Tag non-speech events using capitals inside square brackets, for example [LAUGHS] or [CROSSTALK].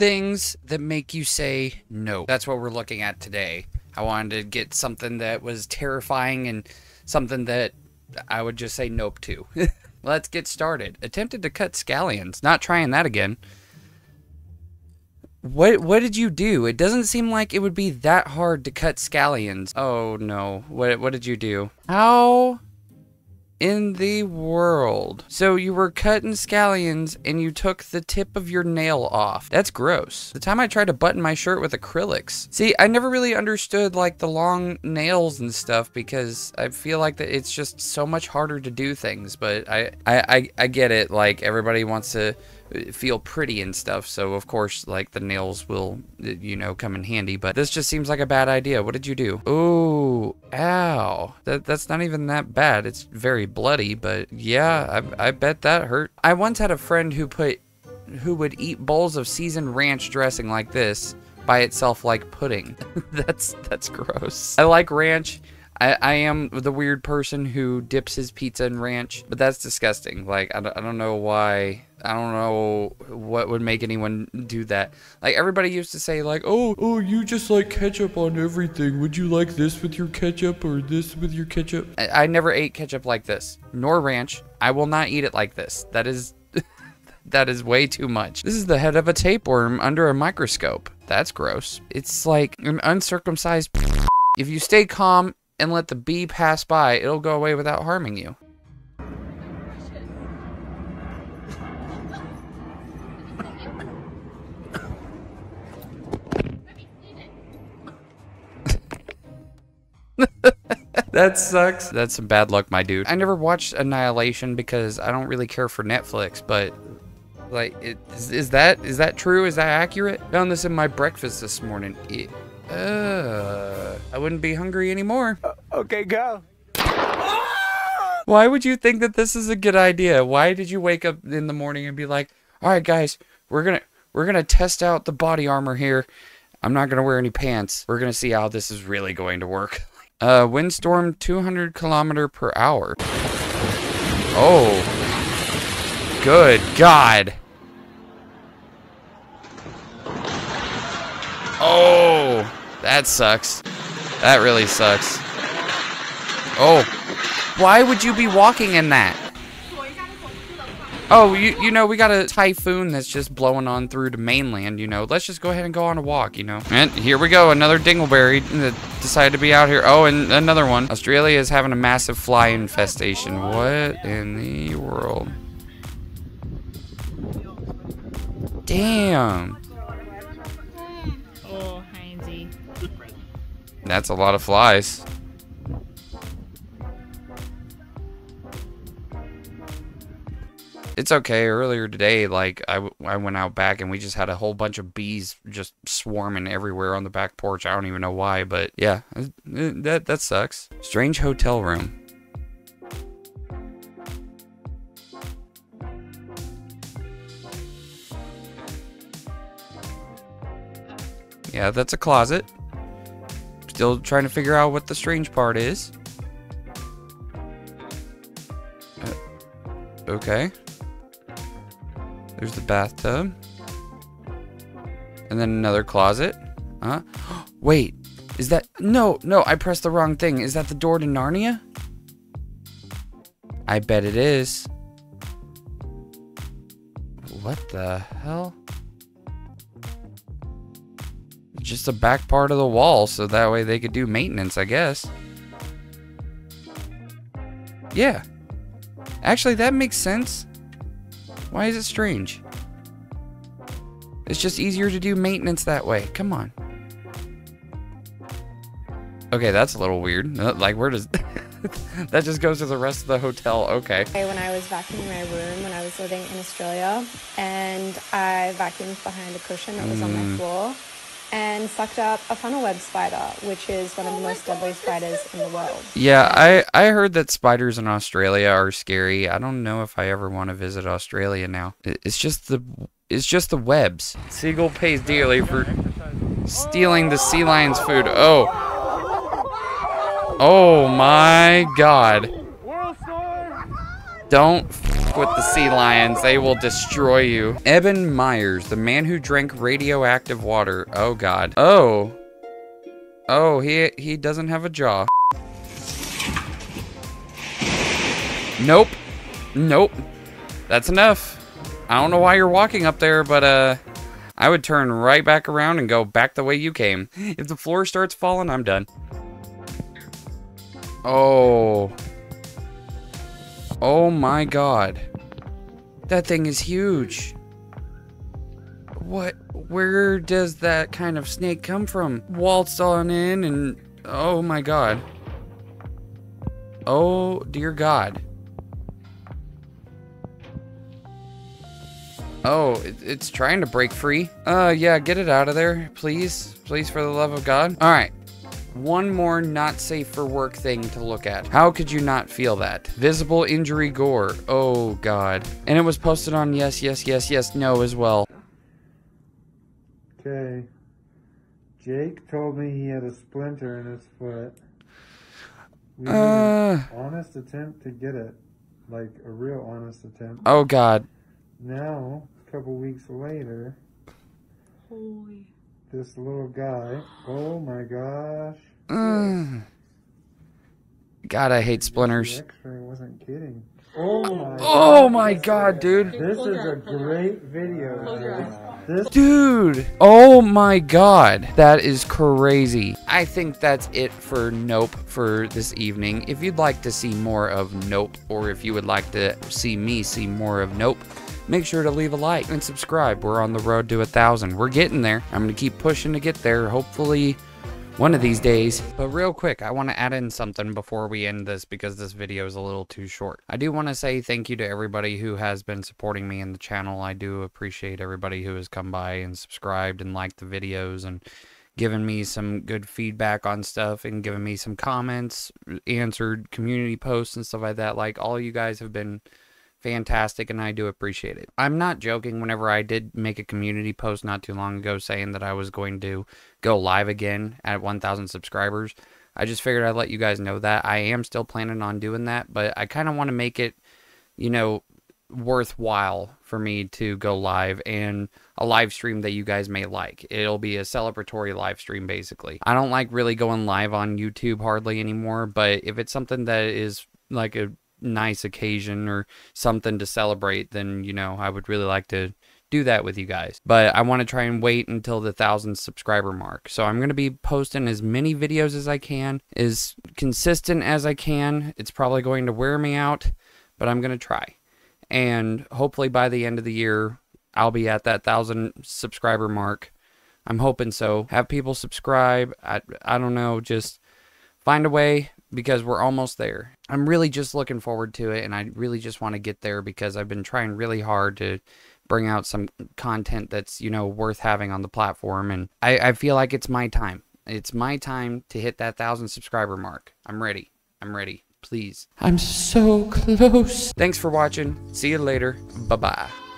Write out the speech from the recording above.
things that make you say no. That's what we're looking at today. I wanted to get something that was terrifying and something that I would just say nope to. [LAUGHS] Let's get started. Attempted to cut scallions. Not trying that again. What what did you do? It doesn't seem like it would be that hard to cut scallions. Oh no. What what did you do? How in the world? So you were cutting scallions and you took the tip of your nail off. That's gross. The time I tried to button my shirt with acrylics. See, I never really understood like the long nails and stuff because I feel like that it's just so much harder to do things, but I I I, I get it. Like everybody wants to feel pretty and stuff. So of course, like the nails will, you know, come in handy. But this just seems like a bad idea. What did you do? Oh, ow! That that's not even that bad. It's very bloody, but yeah, I I bet that hurt. I once had a friend who put who would eat bowls of seasoned ranch dressing like this by itself like pudding. [LAUGHS] that's that's gross. I like ranch. I, I am the weird person who dips his pizza in ranch, but that's disgusting. Like, I don't, I don't know why. I don't know what would make anyone do that. Like, everybody used to say, like, oh, oh, you just like ketchup on everything. Would you like this with your ketchup or this with your ketchup? I, I never ate ketchup like this, nor ranch. I will not eat it like this. That is [LAUGHS] that is way too much. This is the head of a tapeworm under a microscope. That's gross. It's like an uncircumcised. [LAUGHS] If you stay calm and let the bee pass by, it'll go away without harming you. [LAUGHS] that sucks. That's some bad luck, my dude. I never watched Annihilation because I don't really care for Netflix, but like, it, is, is that is that true? Is that accurate? Found this in my breakfast this morning. It, uh, I wouldn't be hungry anymore. Uh, okay, go. Why would you think that this is a good idea? Why did you wake up in the morning and be like, "All right, guys, we're gonna we're gonna test out the body armor here. I'm not gonna wear any pants. We're gonna see how this is really going to work." [LAUGHS] Uh, windstorm 200 kilometer per hour. Oh, good God. Oh. That sucks. That really sucks. Oh. Why would you be walking in that? Oh, you, you know, we got a typhoon that's just blowing on through to mainland, you know. Let's just go ahead and go on a walk, you know. And here we go, another dingleberry that decided to be out here. Oh, and another one. Australia is having a massive fly infestation. What in the world? Damn. That's a lot of flies. It's okay. Earlier today, like, I, I went out back and we just had a whole bunch of bees just swarming everywhere on the back porch. I don't even know why, but yeah, that, that sucks. Strange hotel room. Yeah, that's a closet. Still trying to figure out what the strange part is. Uh, okay. There's the bathtub. And then another closet. Huh? [GASPS] Wait, is that... No, no, I pressed the wrong thing. Is that the door to Narnia? I bet it is. What the hell? Just the back part of the wall so that way they could do maintenance, I guess. Yeah. Actually, that makes sense. Why is it strange? It's just easier to do maintenance that way. Come on. Okay, that's a little weird. [LAUGHS] Like, where does... [LAUGHS] that just goes to the rest of the hotel. Okay. When I was vacuuming my room when I was living in Australia, and I vacuumed behind a cushion that was mm. on my mm. floor, and sucked up a funnel web spider, which is one of the most deadly spiders in the world. Yeah, I, I heard that spiders in Australia are scary. I don't know if I ever want to visit Australia now. It's just the it's just the webs. Seagull pays dearly for stealing the sea lion's food. Oh. Oh my god. Don't with the sea lions. They will destroy you. Eben Byers, the man who drank radioactive water. Oh god. Oh. Oh, he he doesn't have a jaw. Nope. Nope. That's enough. I don't know why you're walking up there, but uh I would turn right back around and go back the way you came. If the floor starts falling, I'm done. Oh. Oh my god. That thing is huge. What? Where does that kind of snake come from? Waltz on in and... Oh my god. Oh dear god. Oh, it, it's trying to break free. Uh, yeah, get it out of there, please. Please, for the love of God. All right. One more not safe for work thing to look at. How could you not feel that? Visible injury gore. Oh, God. And it was posted on yes, yes, yes, yes, no as well. Okay. Jake told me he had a splinter in his foot. We made Uh. an honest attempt to get it. Like a real honest attempt. Oh, God. Now, a couple weeks later, Holy. This little guy, oh my gosh. Mm. God, I hate splinters. x-ray wasn't kidding. Oh my Oh, my God, dude. This is a great video. This Dude, oh my god, that is crazy. I think that's it for Nope for this evening. If you'd like to see more of Nope, or if you would like to see me see more of Nope, make sure to leave a like and subscribe. We're on the road to a thousand. We're getting there. I'm gonna keep pushing to get there. Hopefully, one of these days. But real quick, I want to add in something before we end this because this video is a little too short. I do want to say thank you to everybody who has been supporting me in the channel. I do appreciate everybody who has come by and subscribed and liked the videos and given me some good feedback on stuff and given me some comments, answered community posts and stuff like that. Like all you guys have been fantastic and I do appreciate it. I'm not joking whenever I did make a community post not too long ago saying that I was going to go live again at 1000 subscribers. I just figured I'd let you guys know that I am still planning on doing that, but I kind of want to make it, you know, worthwhile for me to go live and a live stream that you guys may like. It'll be a celebratory live stream basically. I don't like really going live on YouTube hardly anymore, but if it's something that is like a nice occasion or something to celebrate, then you know, I would really like to do that with you guys. But I want to try and wait until the thousand subscriber mark. So I'm going to be posting as many videos as I can, as consistent as I can. It's probably going to wear me out, but I'm going to try. And hopefully by the end of the year, I'll be at that thousand subscriber mark. I'm hoping so. Have people subscribe. I, I don't know, just find a way because we're almost there. I'm really just looking forward to it and I really just want to get there because I've been trying really hard to bring out some content that's, you know, worth having on the platform and I, I feel like it's my time. It's my time to hit that thousand subscriber mark. I'm ready. I'm ready. Please. I'm so close. Thanks for watching. See you later. Bye bye.